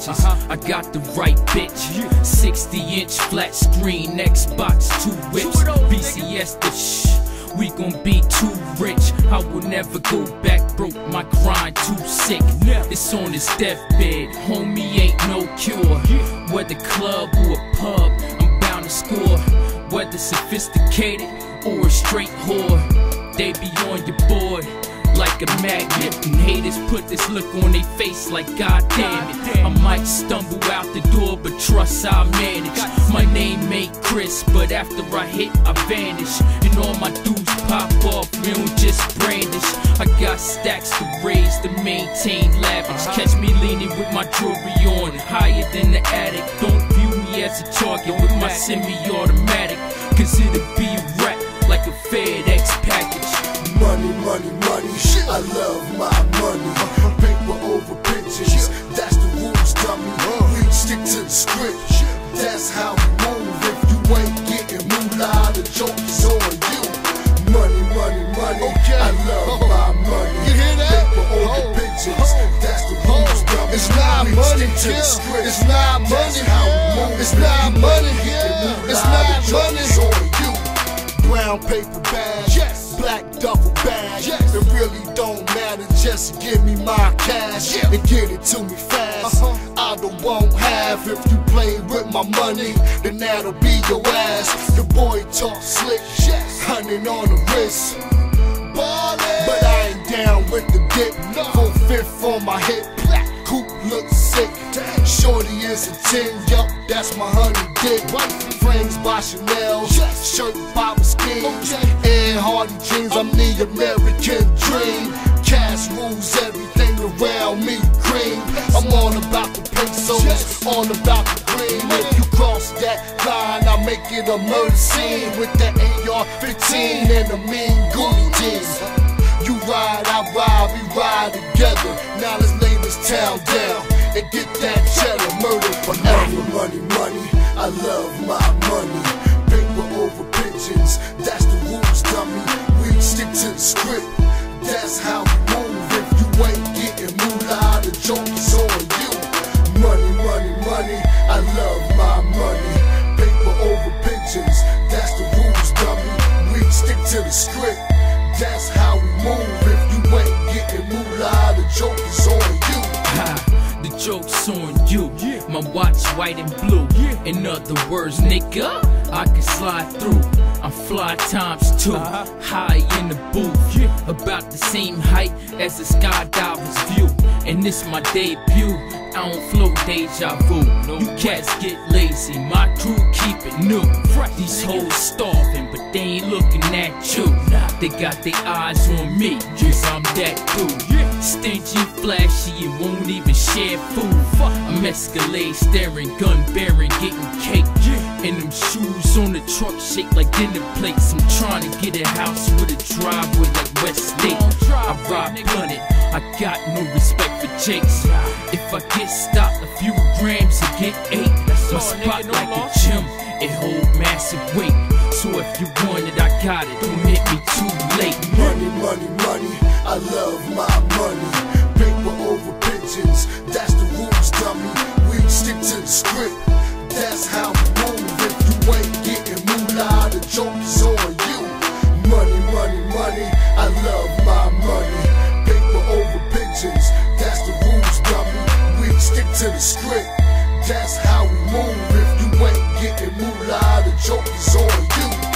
to the riches. I got the right bitch. 60 inch flat screen, Xbox, two whips. BCS the shh. We gon' be too rich. I will never go back broke. My grind too sick. It's on his deathbed. Homie ain't no cure. Whether club or a pub, I'm bound to score. Whether sophisticated or a straight whore, they be on your board like a magnet. And haters put this look on their face like God damn it. I might stumble out the door, but trust I'll manage. My name ain't Chris, but after I hit, I vanish. And all my dudes pop off, we don't just brandish. I got stacks to raise to maintain lavish. Catch me leaning with my jewelry on, higher than the attic. Don't view me as a target with my semi-automatic. Cause it'll be a wreck like a FedEx package. Money, money, money, I love my money. Paper over pigeons, that's the rules, dummy. We stick to the script, that's how we move. If you ain't getting moolah, the joke is on you. Money, money, money, I love my money. You hear that? Paper over Oh, oh, that's the oh. rules, dummy. It's not We money, stick to the script, It's not that's money, how we move. It's not you money, ain't getting yeah. moolah, It's not money. Is on you. Brown paper bag, Yes. black duffel bag. Yes. It really don't matter, just give me my cash Yeah. and get it to me fast. Uh-huh. I don't won't have if you play with my money, then that'll be your ass. The boy talk slick, Yes. hunting on the wrist. Ballin'. But I ain't down with the dip. No. Full fifth on my hip. Black. Coupe looks sick. Shorty is a 10, yup, that's my honey dick. Frames by Chanel, shirt by Skin. Okay. Ed Hardy jeans, I'm the American dream. Cash rules everything around me, cream. I'm all about the pesos, all about the green. If you cross that line, I make it a murder scene with that AR-15 and a mean Goonie jeans. You ride, I ride, we ride together. Now let's lay this town down and get that cheddar murder forever. Money, money, money, I love my money. Paper over pigeons, that's the rules, dummy. We stick to the script, that's how we move. If you ain't getting moolah, the joke is on you. Money, money, money, I love my money. Paper over pigeons, that's the rules, dummy. We stick to the script, that's how we move. If you ain't getting moolah, joke's on you. My watch white and blue. In other words, nigga, I can slide through. I'm fly times 2 high in the booth. About the same height as the skydiver's view. And this my debut. I don't flow deja vu. You cats get lazy, my crew keep it new. These hoes starving, they ain't looking at you. They got their eyes on me, cause I'm that dude. Stingy, flashy, and won't even share food. I'm Escalade, staring, gun bearing, getting cake. And them shoes on the truck shake like dinner plates. I'm trying to get a house with a driveway like West. I ride blunted, I got no respect for jakes. If I get stopped a few grams and get eight, my spot like a gym, it hold massive weight. So if you want it, I got it. Don't hit me too late. Money, money, money, I love my money. Paper over pigeons, that's the rules, dummy. We stick to the script, that's how we move. If you ain't getting moolah, the joke is on you. Money, money, money, I love my money. Paper over pigeons, that's the rules, dummy. We stick to the script, that's how we move. Getting moolah, the joke is on you.